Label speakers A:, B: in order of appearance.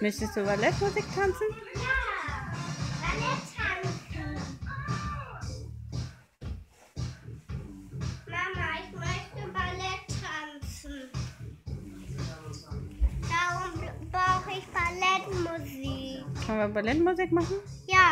A: Möchtest du Ballettmusik tanzen?
B: Ja, Ballett tanzen. Mama, ich möchte Ballett tanzen. Darum brauche ich Ballettmusik.
A: Können wir Ballettmusik machen?
B: Ja.